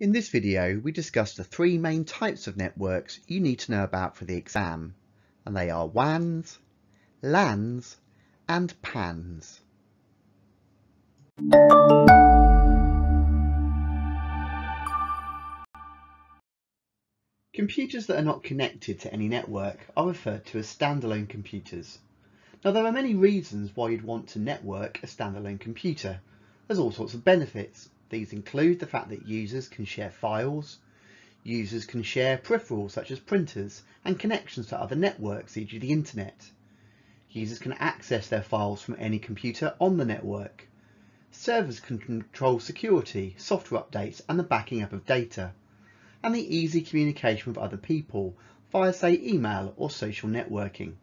In this video, we discuss the three main types of networks you need to know about for the exam, and they are WANs, LANs, and PANs. Computers that are not connected to any network are referred to as standalone computers. Now there are many reasons why you'd want to network a standalone computer. There's all sorts of benefits. These include the fact that users can share files, users can share peripherals such as printers and connections to other networks, e.g. the internet. Users can access their files from any computer on the network. Servers can control security, software updates and the backing up of data. And the easy communication with other people via say email or social networking.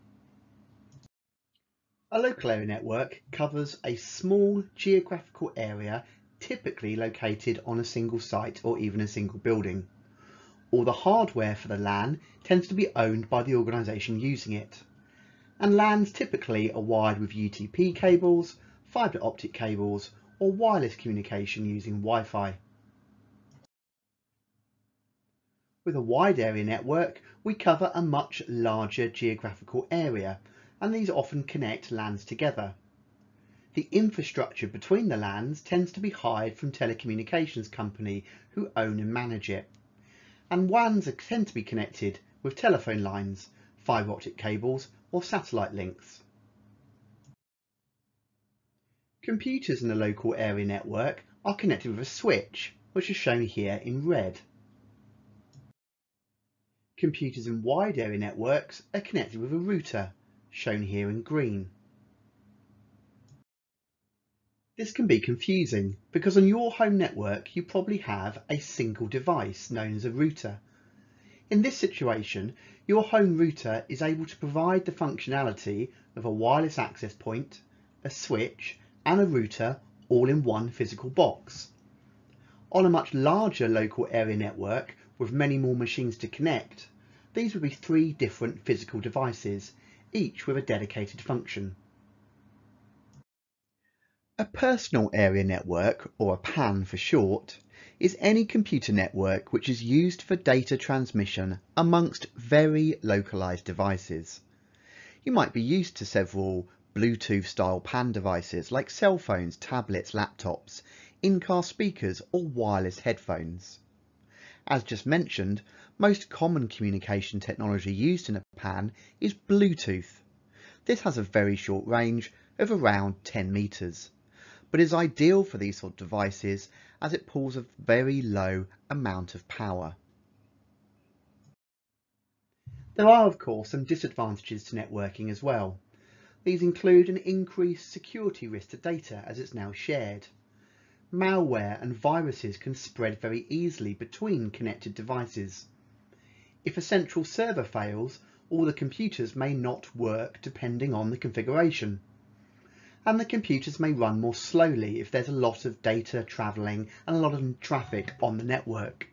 A local area network covers a small geographical area typically located on a single site or even a single building. All the hardware for the LAN tends to be owned by the organisation using it. And LANs typically are wired with UTP cables, fibre optic cables or wireless communication using Wi-Fi. With a wide area network, we cover a much larger geographical area and these often connect LANs together. The infrastructure between the LANs tends to be hired from telecommunications company who own and manage it. And WANs tend to be connected with telephone lines, fibre optic cables or satellite links. Computers in the local area network are connected with a switch, which is shown here in red. Computers in wide area networks are connected with a router, shown here in green. This can be confusing because on your home network you probably have a single device known as a router. In this situation, your home router is able to provide the functionality of a wireless access point, a switch and a router all in one physical box. On a much larger local area network with many more machines to connect, these would be three different physical devices, each with a dedicated function. A personal area network, or a PAN for short, is any computer network which is used for data transmission amongst very localized devices. You might be used to several Bluetooth style PAN devices like cell phones, tablets, laptops, in-car speakers or wireless headphones. As just mentioned, most common communication technology used in a PAN is Bluetooth. This has a very short range of around 10 meters but is ideal for these sort of devices as it pulls a very low amount of power. There are of course some disadvantages to networking as well. These include an increased security risk to data as it's now shared. Malware and viruses can spread very easily between connected devices. If a central server fails, all the computers may not work depending on the configuration and the computers may run more slowly if there's a lot of data travelling and a lot of traffic on the network.